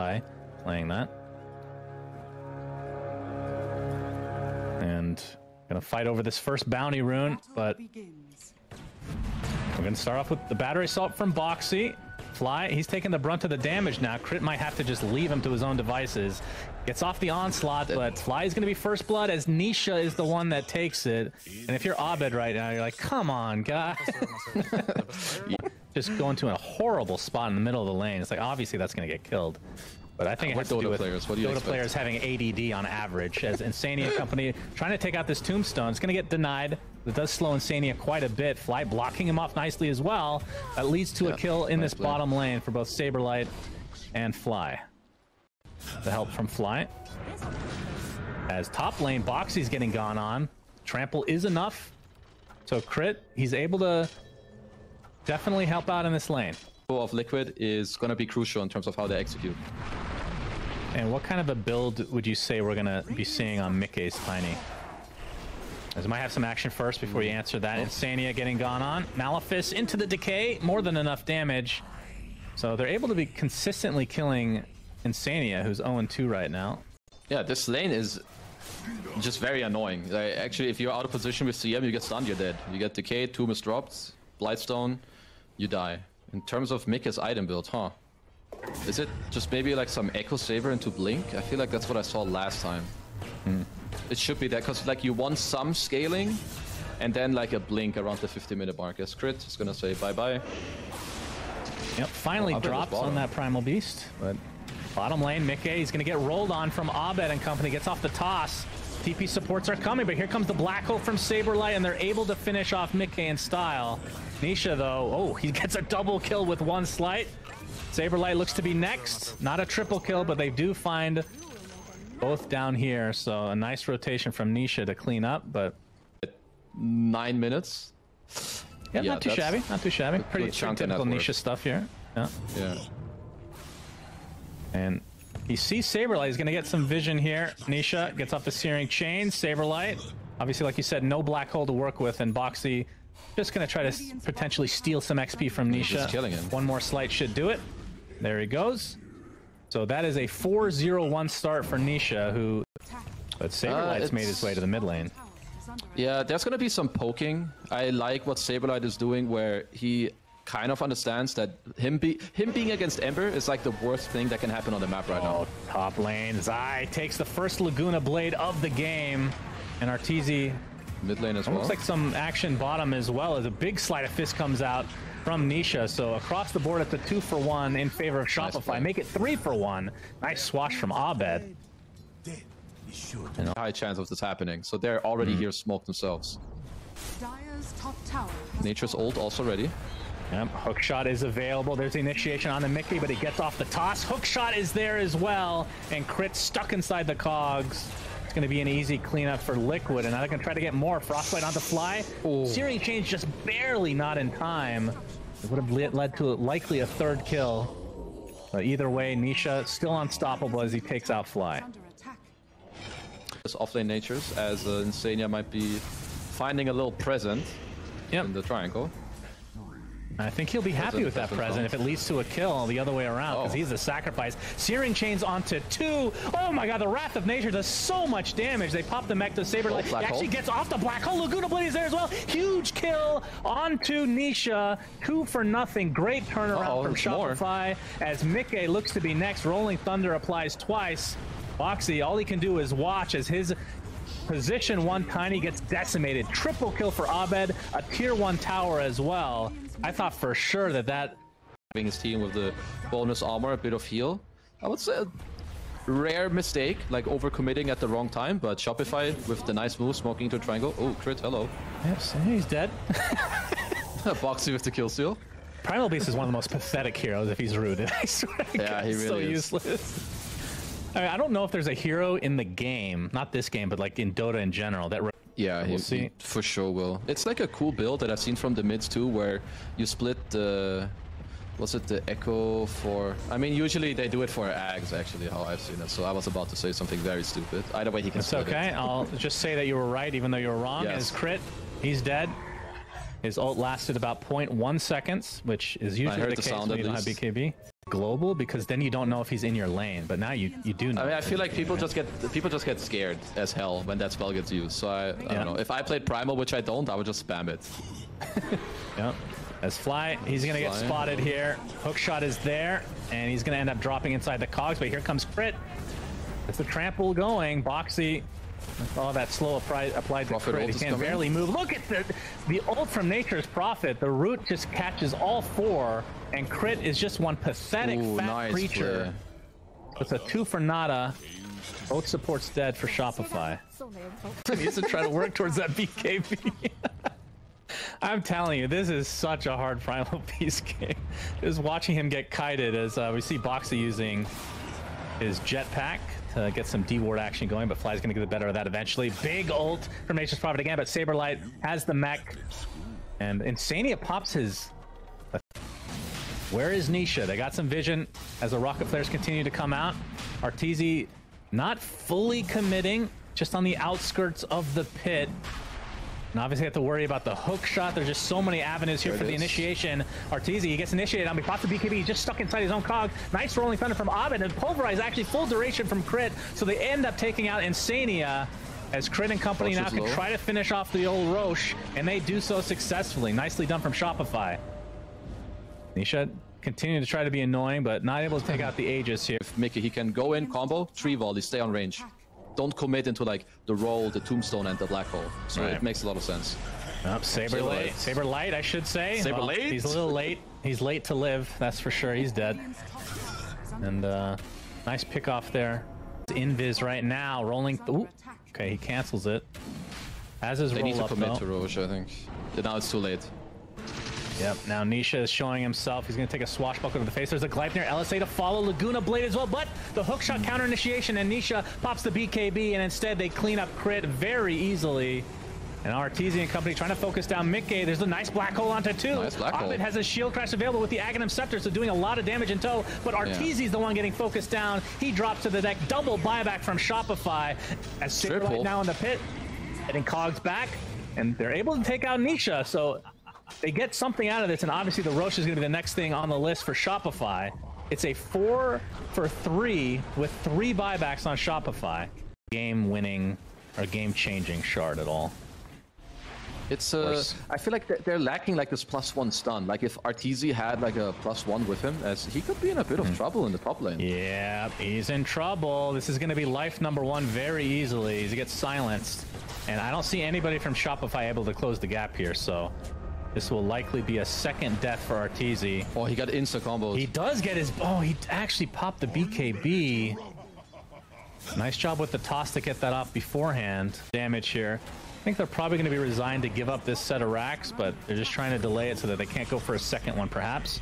Fly playing that. And gonna fight over this first bounty rune, but we're gonna start off with the battery assault from Boxi. Fly, he's taking the brunt of the damage now. Crit might have to just leave him to his own devices. Gets off the onslaught, but Fly is going to be first blood as Nisha is the one that takes it. And if you're Abed right now, you're like, come on, guy. just going to a horrible spot in the middle of the lane. It's like, obviously that's going to get killed. But I think it What has to Dota do with players? What do you Dota expect? players having ADD on average. As Insania Company trying to take out this Tombstone, it's going to get denied. It does slow Insania quite a bit. Fly blocking him off nicely as well. That leads to a kill in nice this play. bottom lane for both Saberlight and Fly. The help from Fly. As top lane, Boxi's getting gone on. Trample is enough. So crit, he's able to definitely help out in this lane. of Liquid is going to be crucial in terms of how they execute. And what kind of a build would you say we're gonna be seeing on miCKe's Tiny? As might have some action first before you answer that. Insania getting gone on. Malefice into the decay, more than enough damage. So they're able to be consistently killing Insania, who's 0-2 right now. Yeah, this lane is just very annoying. Like, actually, if you're out of position with CM, you get stunned, you're dead. You get Tomb is dropped, Blightstone, you die. In terms of miCKe's item build, huh? Is it just maybe like some Echo Saber into Blink? I feel like that's what I saw last time. Hmm. It should be that, because like you want some scaling, and then like a Blink around the 50 minute mark. As Crit is gonna say bye-bye. Yep, finally was drops on that Primal Beast. But bottom lane, miCKe, he's going to get rolled on from Abed and company. Gets off the toss. TP supports are coming, but here comes the Black Hole from Saberlight, and they're able to finish off miCKe in style. Nisha, though, oh, he gets a double kill with one sleight. Saberlight looks to be next. Not a triple kill, but they do find both down here. So a nice rotation from Nisha to clean up, but Nine minutes. yeah, Yeah, not too shabby. Not too shabby. Pretty, pretty typical. Nisha stuff here. Yeah. Yeah. And he sees Saberlight. He's going to get some vision here. Nisha gets off the Searing Chain. Saberlight, obviously, like you said, no black hole to work with. And Boxi just going to try to potentially steal some XP from Nisha. Just killing him. One more sleight should do it. There he goes. So that is a 4-0-1 start for Nisha, who... But Saberlight's uh, made his way to the mid lane. Yeah, there's gonna be some poking. I like what Saberlight is doing, where he kind of understands that him be him being against Ember is like the worst thing that can happen on the map right Oh, now. top lane. Zai takes the first Laguna Blade of the game. And Arteezy Mid lane as well. Looks like some action bottom as well as a big sleight of fist comes out from Nisha. So across the board, it's a two for one in favor of Shopify. play. Make it three for one. Nice swash from Abed. high chance of this happening. So they're already Mm-hmm. here smoked themselves. Dire's top tower has Nature's ult also ready. Yep, hook shot is available. There's the initiation on the miCKe, but he gets off the toss. Hook shot is there as well, and crit stuck inside the cogs. It's going to be an easy cleanup for Liquid, and now they're going to try to get more. Frostbite on the fly. Searing Chains just barely not in time. It would have led to likely a third kill. But either way, Nisha still unstoppable as he takes out Fly. under attack. This offlane Natures, as uh, Insania might be finding a little present Yep. in the triangle. I think he'll be happy Doesn't- with that present if it leads to a kill the other way around because Oh. he's the sacrifice. Searing chains onto two. Oh my god, the Wrath of Nature does so much damage. They pop the mech to Saber. Oh, he black actually hole. gets off the black hole. Laguna Blade is there as well. Huge kill onto Nisha. Two for nothing. Great turnaround Uh-oh, from there's more. Shopify as miCKe looks to be next. Rolling Thunder applies twice. Boxi, all he can do is watch as his position one tiny gets decimated. Triple kill for Abed, a tier one tower as well. I thought for sure that that Having his team with the bonus armor, a bit of heal. I would say a rare mistake, like overcommitting at the wrong time, but Shopify with the nice move, smoking into a triangle. Oh, crit, hello. Yes, he's dead. Boxi with the kill seal. Primal Beast is one of the most pathetic heroes if he's rooted. I swear to Yeah, God, he he's so really is. useless. I, mean, I don't know if there's a hero in the game, not this game, but like in Dota in general, that Yeah, he, We'll see. he for sure will. It's like a cool build that I've seen from the mids too, where you split the. Was it the echo for? I mean, usually they do it for Ags, actually, how I've seen it. So I was about to say something very stupid. Either way, he can It's okay. it. I'll just say that you were right, even though you were wrong. Yes. His crit, he's dead. His ult lasted about 0.1 seconds, which is usually the the case sound when you don't have. BKB. Global because then you don't know if he's in your lane. But now you you do know. I mean, I feel like people just get people just get scared as hell when that spell gets used. So I, I Yeah. don't know. If I played Primal, which I don't, I would just spam it. Yep. As Fly, he's gonna get spotted here. Hook shot is there, and he's gonna end up dropping inside the cogs. But here comes Crit. It's the trample going. Boxi. Oh, that slow applied, applied to Crit. He can coming. barely move. Look at the the ult from Nature's Prophet. The root just catches all four, and Crit is just one pathetic Ooh, fat nice creature. It's a two for nada. Both supports dead for Shopify. he needs to try to work towards that BKB. I'm telling you, this is such a hard Primal Beast game. Just watching him get kited as uh, we see Boxi using his jetpack to get some D-ward action going, but Fly's gonna get the better of that eventually. Big ult from Nature's Prophet again, but Saberlight has the mech. And Insania pops his where is Nisha? They got some vision as the rocket flares continue to come out. Arteezy not fully committing, just on the outskirts of the pit. And obviously have to worry about the hook shot. There's just so many avenues here There for the is. initiation. Arteezy, he gets initiated on, the BKB, he's just stuck inside his own cog. Nice rolling thunder from Abed, and Pulverize actually full duration from Crit, so they end up taking out Insania as Crit and company Rosh now can low. try to finish off the old Rosh, and they do so successfully. Nicely done from Shopify. Nisha continuing to try to be annoying, but not able to take out the Aegis here. If miCKe, he can go in combo, three volley, stay on range. Don't commit into like the roll, the tombstone, and the black hole. So Right. it makes a lot of sense. Up, Saber Saber light. Light. Saber light, I should say. Saber Light? He's a little late. He's late to live. That's for sure. He's dead. And uh, nice pick off there. Invis right now, rolling. Ooh, okay, he cancels it. As his They roll need to up commit though. to Rosh, I think. But now it's too late. Yep. Now Nisha is showing himself. He's going to take a swashbuckle to the face. There's a Gleipnir LSA to follow Laguna Blade as well, but the hookshot counter initiation and Nisha pops the BKB, and instead they clean up crit very easily. And Artesian Company trying to focus down miCKe. There's a nice black hole onto two. Nice black hole. Has a shield crash available with the Aghanim Scepter, so doing a lot of damage in tow. But Arteezy's the one getting focused down. He drops to the deck. Double buyback from Shopify. As Triple. now in the pit, heading Cogs back, and they're able to take out Nisha. So they get something out of this, and obviously the Rosh is going to be the next thing on the list for Shopify. It's a four for three with three buybacks on Shopify. Game winning or game changing shard at all. It's uh. I feel like they're- they're lacking like this plus one stun. Like if Arteezy had like a plus one with him, as he could be in a bit of trouble in the top lane. Yeah, he's in trouble. This is going to be life number one very easily. He gets silenced. And I don't see anybody from Shopify able to close the gap here, so this will likely be a second death for Arteezy. Oh, he got insta combos. He does get his. Oh, he actually popped the BKB. Nice job with the toss to get that off beforehand. Damage here. I think they're probably going to be resigned to give up this set of racks, but they're just trying to delay it so that they can't go for a second one, perhaps.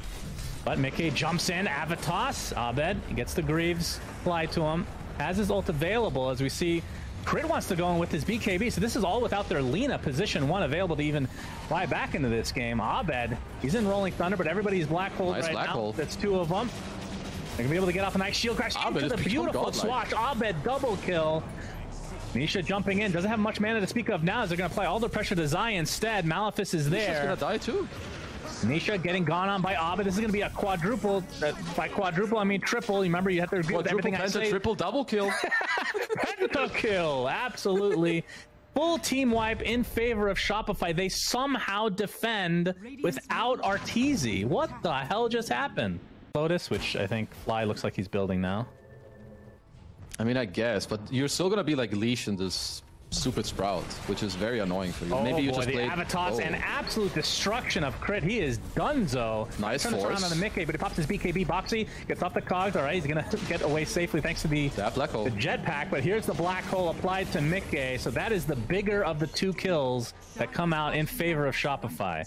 But miCKe jumps in, Avatos, Abed, he gets the Greaves, fly to him, has his ult available as we see Crit wants to go in with his BKB, so this is all without their Lina position one available to even fly back into this game. Abed, he's in Rolling Thunder, but everybody's black hole Nice right black now. hole. That's two of them. They're gonna be able to get off a nice shield crash Abed into the beautiful godlike. swash. Abed double kill. Nisha jumping in, doesn't have much mana to speak of now as they're gonna apply all the pressure to Zai instead. Malefice is there. just gonna die too. Nisha getting gone on by Abed. This is going to be a quadruple. Uh, by quadruple, I mean triple. You remember, you have to agree with Quadruple everything I penta, say. triple double kill. Penta kill. Absolutely. Full team wipe in favor of Shopify. They somehow defend without Arteezy. What the hell just happened? Lotus, which I think Fly looks like he's building now. I mean, I guess, but you're still gonna be like leash in this stupid sprout, which is very annoying for you. Oh Maybe you boy, just the play. Avatos oh. and absolute destruction of Crit. He is dunzo. Nice Turn this around force. on the miCKe, but he pops his BKB. Boxi gets off the cogs. All right, he's gonna get away safely thanks to the That black hole. the jetpack. But here's the black hole applied to miCKe. So that is the bigger of the two kills that come out in favor of Shopify.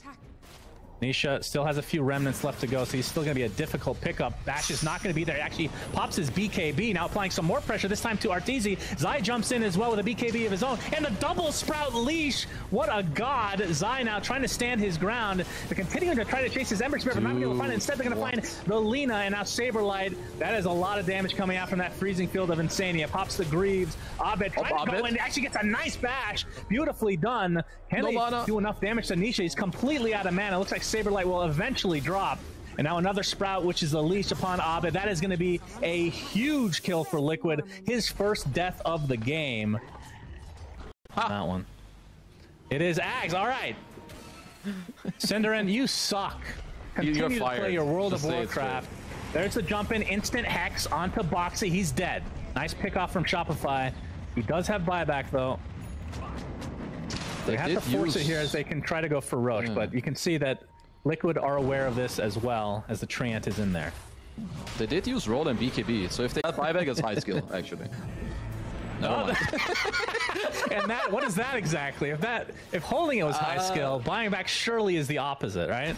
Nisha still has a few remnants left to go, so he's still going to be a difficult pickup. Bash is not going to be there. He actually pops his BKB, now applying some more pressure, this time to Arteezy. Zai jumps in as well with a BKB of his own, and a double sprout leash. What a god. Zai now trying to stand his ground. They're continuing to try to chase his Ember Spirit, but not going to find it. Instead, they're going to find the Lina, and now Saberlight. That is a lot of damage coming out from that freezing field of Insania. Pops the Greaves. Abed trying to go in, actually gets a nice bash. Beautifully done. Can No do enough damage to Nisha? He's completely out of mana. Looks like Saberlight will eventually drop. And now another Sprout, which is the leash upon Abed. That is going to be a huge kill for Liquid. His first death of the game. That one. It is Ags. All right. Cinderin, you suck. Continue to play your World Just of Warcraft. There's the jump in, instant hex onto Boxi. He's dead. Nice pick off from Shopify. He does have buyback though. They have to force it here as they can try to go for Rosh, but you can see that Liquid are aware of this as well as the Treant is in there. They did use roll and BKB, so if they had buyback, it's high skill, actually. Mind. And that what is that exactly? If that if holding it was high Uh, skill, buying back surely is the opposite, right?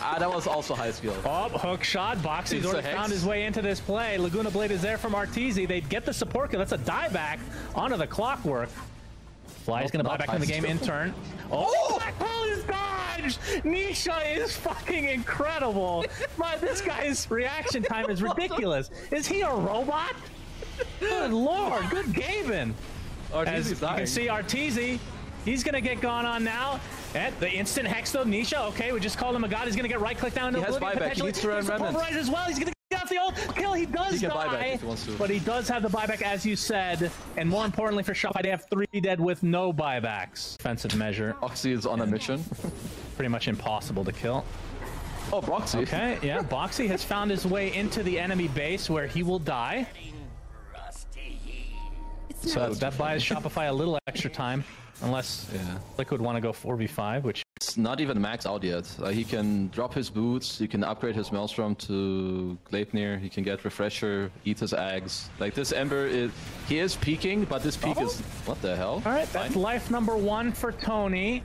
ah, that was also high skill. Oh, hook shot. Boxi's already found his way into this play. Laguna Blade is there from Arteezy. They get the support kill. That's a dieback onto the clockwork. Fly's gonna buy back in the game in turn. Oh! oh, Black Hole is dodged! Nisha is fucking incredible. But this guy's reaction time is ridiculous. Is he a robot? Good lord, good gaming. As Arteezy's you can see, Arteezy, he's gonna get gone on now. And the instant hex though, Nisha, okay, we just called him a god. He's gonna get right click down into He has Oblivion buyback. He potentially. needs to run There's remnants. Pulverize as well. He's gonna get off the ult kill. He does He die, he but he does have the buyback as you said. And more importantly for Shopify, they have three dead with no buybacks. Defensive measure, Oxy is on a mission. pretty much impossible to kill. Oh, Broxy. Okay, yeah, Boxi has found his way into the enemy base where he will die. So that buys Shopify a little extra time, unless Yeah. Liquid want to go 4v5, which It's not even maxed out yet. Like, he can drop his boots, he can upgrade his Maelstrom to Gleipnir, he can get Refresher, eat his eggs. Like, this Ember, is, he is peaking, but this peak Oh. is... What the hell? All right, that's Fine. life number one for Tony.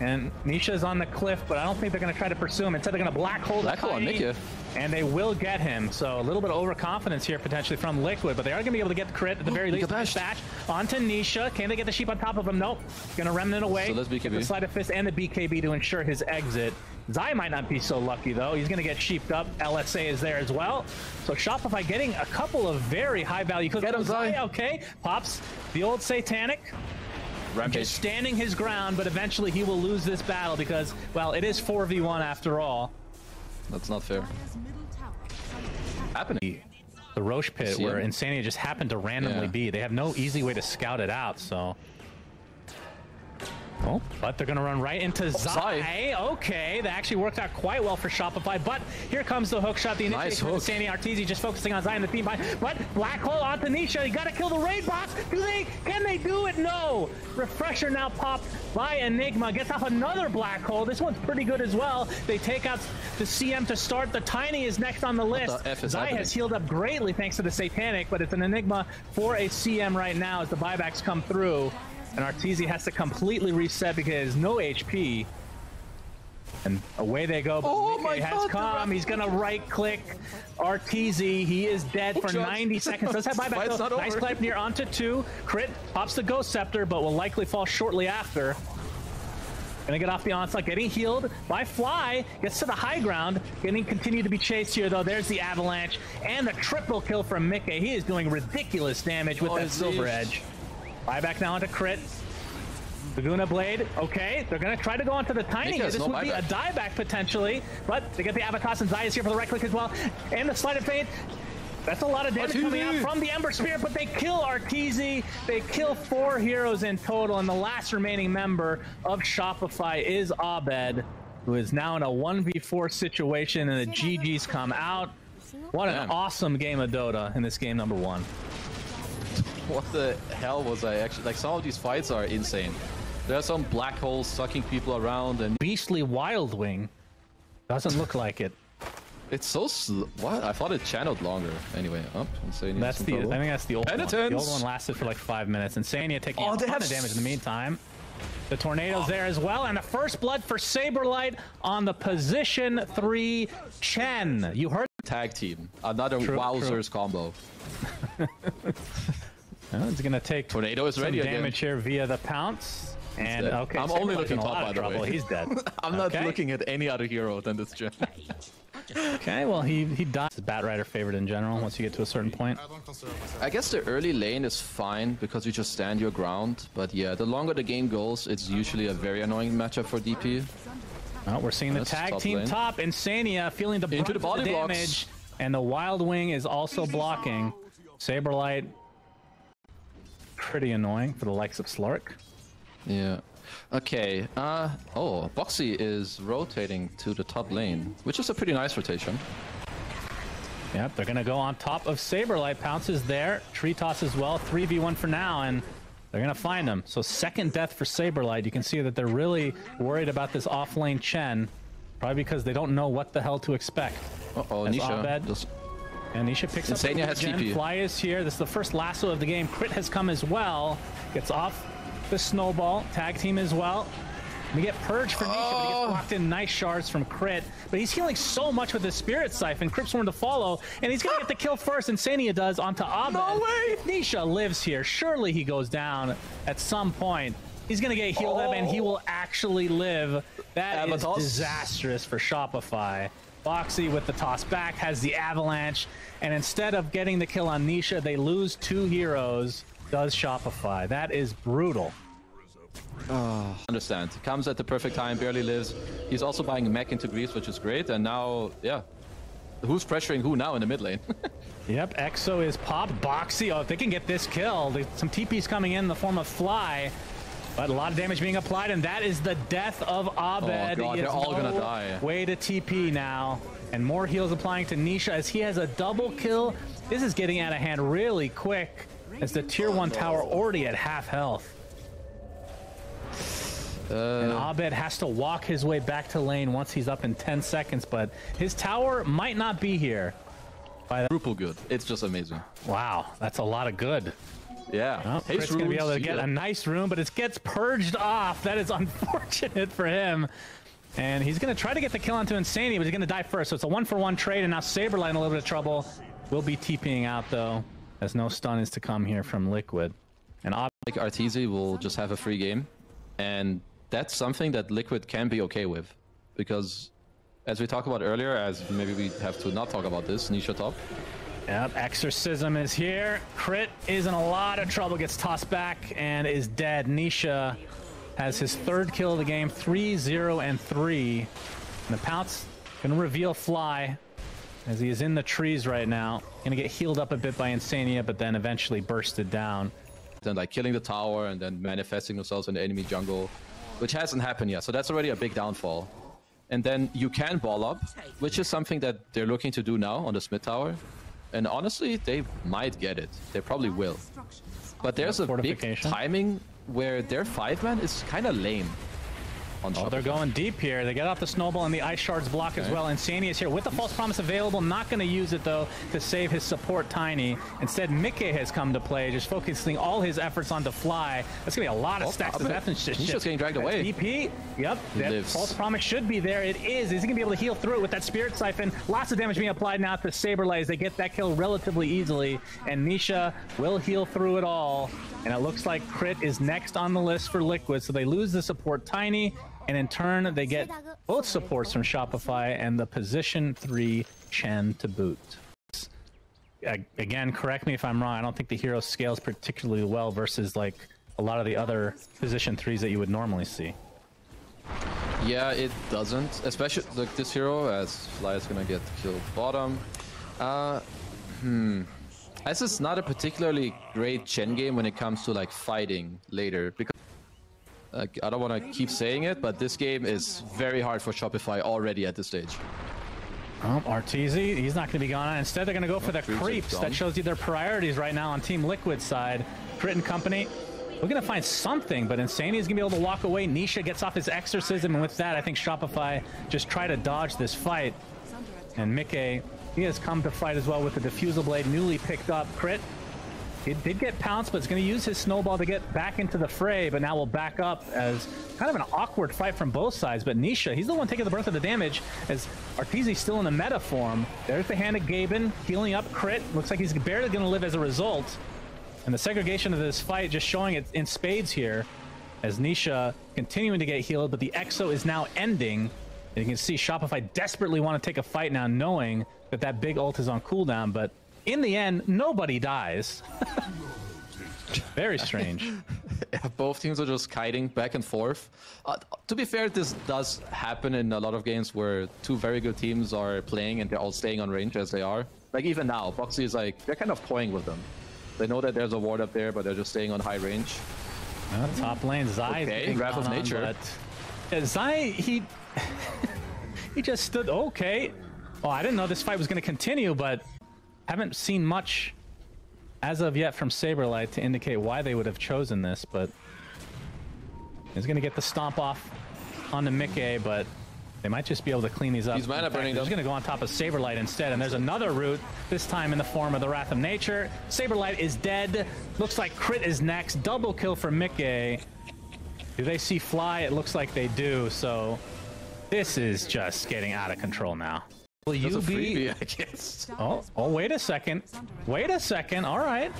And Nisha's on the cliff, but I don't think they're going to try to pursue him. Instead, they're going to black hole the Black hole and they will get him. So a little bit of overconfidence here potentially from Liquid, but they are going to be able to get the crit at the oh, very least. Bash onto Nisha. Can they get the sheep on top of him? Nope. Going to remnant away. So let's BKB. the sleight of fist and the BKB to ensure his exit. Zai might not be so lucky though. He's going to get sheeped up. LSA is there as well. So Shopify getting a couple of very high value. Get him, Zai. Okay, pops the old Satanic Rampage. just standing his ground, but eventually he will lose this battle because, well, it is 4v1 after all. That's not fair. Dire's middle tower is under attack. Happening. The Rosh pit, where him? Insania just happened to randomly Yeah. be. They have no easy way to scout it out, so. Oh, but they're gonna run right into oh, Zai. Zai. Okay, that actually worked out quite well for Shopify. But here comes the hook shot. The Nice initiation hook. of Sandy just focusing on Zai and the team. By, but Black Hole onto Nisha. You gotta kill the raid boss. Do they? Can they do it? No. Refresher now popped by Enigma. Gets off another Black Hole. This one's pretty good as well. They take out the CM to start. The Tiny is next on the list. the F is Zai happening? has healed up greatly thanks to the Satanic, but it's an Enigma for a CM right now as the buybacks come through. And Arteezy has to completely reset because he has no HP. And away they go. But Oh miCKe my has God, come. He's going to right click Arteezy. He is dead for shot. 90 seconds. Does have buyback though. Nice Gleipnir onto two. Crit pops the Ghost Scepter, but will likely fall shortly after. Gonna get off the onslaught, getting healed by Fly, gets to the high ground, getting continue to be chased here though. There's the avalanche and the triple kill from miCKe. He is doing ridiculous damage with Oh, that his silver edge. Buyback now onto crit. Laguna Blade, okay, they're gonna try to go onto the tiny. Here. This no would be a buyback. dieback potentially, but they get the Avatos and Zayas here for the right click as well, and the sleight of fate. That's a lot of damage coming out from the Ember Spirit, but they kill Arteezy. They kill four heroes in total, and the last remaining member of Shopify is Abed, who is now in a 1v4 situation, and the GG's come out. What an awesome game of Dota in this game number one. What the hell was I actually... Like, some of these fights are insane. There are some black holes sucking people around, and Beastly Wild Wing. Doesn't look like it. it's so... Sl- what? I thought it channeled longer. Anyway, up. Insane. That's the. I think that's the old one. The old one lasted for like five minutes. Insania taking Oh, a they ton have of damage in the meantime. The tornado's oh. there as well, and the first blood for Saberlight on the position three Chen. You heard? Tag team. Another True, Wowzers combo. Oh, it's gonna take Tornado is some ready damage here via the pounce. And okay, I'm only looking in top, by the trouble. way. He's dead. I'm not Okay. looking at any other hero than this Chen. Okay, well he he dies. Batrider favorite in general once you get to a certain point. I don't consider myself. I guess the early lane is fine because you just stand your ground. But yeah, the longer the game goes, it's usually a very annoying matchup for DP. Oh, we're seeing the That's tag top team lane. top. Insania feeling the brunt Into the of the body blocks. damage. And the Wild Wing is also blocking. Saberlight. Pretty annoying for the likes of Slark. Yeah. Okay. Uh oh, Boxi is rotating to the top lane, which is a pretty nice rotation. Yep, they're gonna go on top of Saberlight. Pounces there. Tree toss as well. 3v1 for now, and they're gonna find him. So second death for Saberlight. You can see that they're really worried about this off-lane Chen. Probably because they don't know what the hell to expect. Uh oh, Nisha. Abed. Just, And Nisha picks Insania up has the Chen. TP. Fly is here. This is the first lasso of the game. Crit has come as well. Gets off the snowball. Tag team as well. We get purged for Nisha, but he gets Oh. blocked in nice shards from Crit. But he's healing so much with his Spirit Siphon. Cryptsworn to follow, and he's gonna get the kill first. and Insania does onto Abed. No way! If Nisha lives here, surely he goes down at some point. He's gonna get healed up, and he oh. will actually live. That is Avatos. disastrous for Shopify. Boxi with the toss back has the avalanche, and instead of getting the kill on Nisha, they lose two heroes. Does Shopify? That is brutal. Oh. understand. Comes at the perfect time, barely lives. He's also buying mech into Greaves, which is great. And now, yeah. Who's pressuring who now in the mid lane? Yep, Exo is popped. Boxi, oh, if they can get this kill, some TP's coming in, in the form of Fly. But a lot of damage being applied, and that is the death of Abed. Oh, God, they're all gonna die. Way to TP now. And more heals applying to Nisha as he has a double kill. This is getting out of hand really quick as the tier 1 tower already at half health. Uh. and Abed has to walk his way back to lane once he's up in 10 seconds, but his tower might not be here. Brutal good. It's just amazing. Wow, that's a lot of good. Yeah. Oh, Haste Crit's gonna be able to get yeah. a nice room, but it gets purged off. That is unfortunate for him. And he's gonna try to get the kill onto Insania, but he's gonna die first. So it's a one for one trade, and now Saberlight in a little bit of trouble. Will be TPing out though, as no stun is to come here from Liquid. And like Arteezy will just have a free game, and that's something that Liquid can be okay with, because as we talked about earlier, as maybe we have to not talk about this, Nisha top. Yep, Exorcism is here. Crit is in a lot of trouble, gets tossed back and is dead. Nisha has his third kill of the game, 3 0 and 3. And the Pounce gonna reveal Fly as he is in the trees right now. Gonna get healed up a bit by Insania, but then eventually bursted down. Then like killing the tower and then manifesting themselves in the enemy jungle, which hasn't happened yet. So that's already a big downfall. And then you can ball up, which is something that they're looking to do now on the Smith Tower. And honestly, they might get it. They probably will. But there's a big timing where their five man is kind of lame. On Oh, they're going deep here. They get off the snowball and the ice shards block as Okay. well. Insania is here with the false promise available. Not going to use it though to save his support Tiny. Instead, miCKe has come to play, just focusing all his efforts on the Fly. That's going to be a lot of Oh, stacks of death and shit. He's just getting dragged That's away. DP. Yep. That false promise should be there. It is. Is he going to be able to heal through it with that spirit siphon? Lots of damage being applied now to Saberlight as they get that kill relatively easily. And Nisha will heal through it all. And it looks like Crit is next on the list for Liquid. So they lose the support Tiny. And in turn, they get both supports from Shopify and the position three Chen to boot. Again, correct me if I'm wrong. I don't think the hero scales particularly well versus like a lot of the other position threes that you would normally see. Yeah, it doesn't. Especially like this hero, as Fly is gonna get killed bottom. Uh, hmm. This is not a particularly great Chen game when it comes to like fighting later because. Like, I don't want to keep saying it, but this game is very hard for Shopify already at this stage. Arteezy, he's not going to be gone. Instead, they're going to go for the Creeps. That shows you their priorities right now on Team Liquid side. Crit and company. We're going to find something, but Insania is going to be able to walk away. Nisha gets off his exorcism, and with that, I think Shopify just try to dodge this fight. And miCKe, he has come to fight as well with the diffusal blade newly picked up. Crit, he did get pounced, but it's going to use his snowball to get back into the fray, but now we'll back up as kind of an awkward fight from both sides. But Nisha, he's the one taking the brunt of the damage as Arteezy's still in the meta form. There's the hand of Gaben healing up Crit. Looks like he's barely going to live as a result. And the segregation of this fight just showing it in spades here as Nisha continuing to get healed, but the Exo is now ending. And you can see Shopify desperately want to take a fight now, knowing that that big ult is on cooldown. But in the end, nobody dies. Very strange. Yeah, both teams are just kiting back and forth. Uh, to be fair, this does happen in a lot of games where two very good teams are playing and they're all staying on range as they are. Like even now, Boxi is like, they're kind of toying with them. They know that there's a ward up there, but they're just staying on high range. Well, top lane, Zai. Okay, Wrath of on, Nature. but- Yeah, Zai, he he just stood okay. Well, I didn't know this fight was going to continue, but haven't seen much as of yet from Saberlight to indicate why they would have chosen this. But he's going to get the stomp off on the miCKe, but they might just be able to clean these up. He's In fact, burning He's going to go on top of Saberlight instead, and there's another route, this time in the form of the Wrath of Nature. Saberlight is dead. Looks like Crit is next. Double kill for miCKe. Do they see Fly? It looks like they do, so this is just getting out of control now. Will you be... freebie, I guess. Oh, oh, wait a second. Wait a second. All right.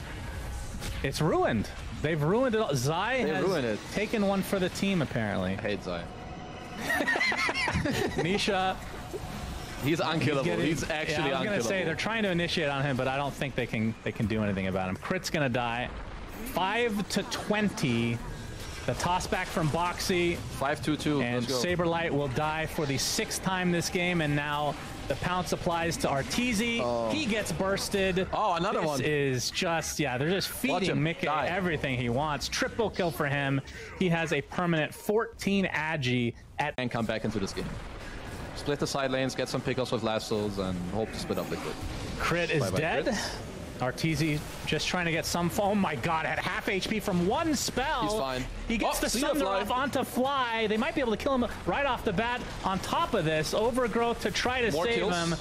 It's ruined. They've ruined it all. Zai They has ruined it. taken one for the team, apparently. I hate Zai. Nisha, He's unkillable. getting- He's actually yeah, I was unkillable. gonna say they're trying to initiate on him, but I don't think they can they can do anything about him. Crit's gonna die. Five to twenty. The toss back from Boxi. 5-2-2. And Let's. Saberlight will die for the sixth time this game, and now the pounce applies to Arteezy. Oh. He gets bursted. Oh, another this one. is just, yeah, they're just feeding miCKe die. everything he wants. Triple kill for him. He has a permanent 14 agi at and come back into this game. Split the side lanes, get some pickups with lassos, and hope to split up liquid. Crit is Bye-bye, dead. Crit. Arteezy just trying to get some. Oh my god, at half HP from one spell. He's fine. He gets Oh, the Sunder Fly. off onto Fly. They might be able to kill him right off the bat. On top of this, Overgrowth to try to More save kills. him.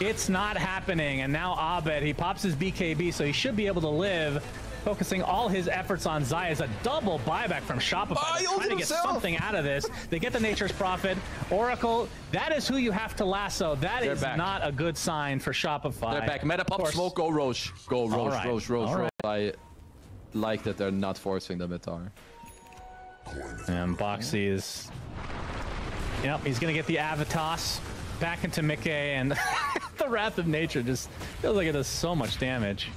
It's not happening. And now Abed, he pops his BKB, so he should be able to live. Focusing all his efforts on Zai as a double buyback from Shopify. They're trying ulted to get himself. something out of this. They get the Nature's Prophet. Oracle, that is who you have to lasso. That They're is back. not a good sign for Shopify. They're back. Meta pop smoke. Go Rosh. Go Rosh. right. Rosh. Rosh. All Rosh. I like that they're not forcing the mid tower. And Boxi is. Yep, he's gonna get the Avatos back into miCKe, and the Wrath of Nature just feels like it does so much damage.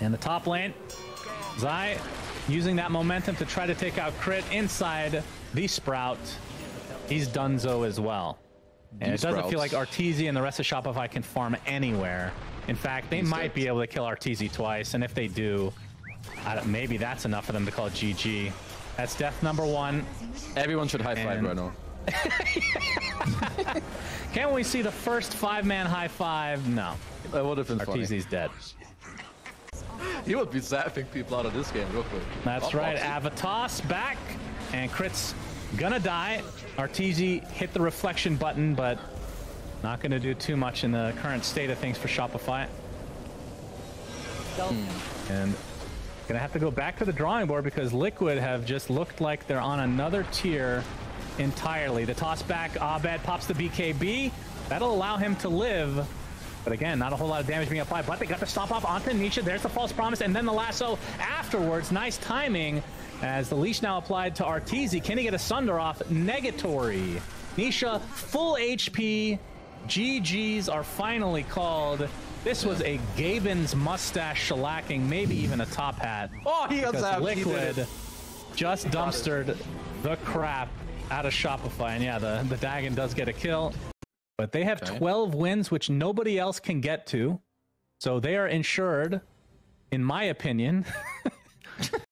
And the top lane, Zai using that momentum to try to take out Crit inside the Sprout. He's Dunzo as well. And it doesn't feel like. Arteezy and the rest of Shopify can farm anywhere. In fact, they might be able to kill Arteezy twice, and if they do, I don't, maybe that's enough for them to call GG. That's death number one. Everyone should high five And- right now. Can't we see the first five-man high five? No. That would have been. Arteezy's dead. He would be zapping people out of this game real quick. That's Oh, right. Boxi. Avatos back, and Crit's gonna die. Arteezy hit the reflection button, but not gonna do too much in the current state of things for Shopify. Hmm. And gonna have to go back to the drawing board because Liquid have just looked like they're on another tier entirely. The toss back, Abed pops the BKB. That'll allow him to live. But again, not a whole lot of damage being applied. But they got the stop off onto Nisha. There's the false promise, and then the lasso afterwards. Nice timing as the leash now applied to Arteezy. Can he get a Sunder off? Negatory. Nisha, full HP. GGs are finally called. This was a Gaben's mustache shellacking, maybe even a top hat. Oh, he got zapped. Liquid just dumpstered the crap out of Shopify. And yeah, the, the Dagon does get a kill. But they have Okay. 12 wins, which nobody else can get to. So they are insured, in my opinion,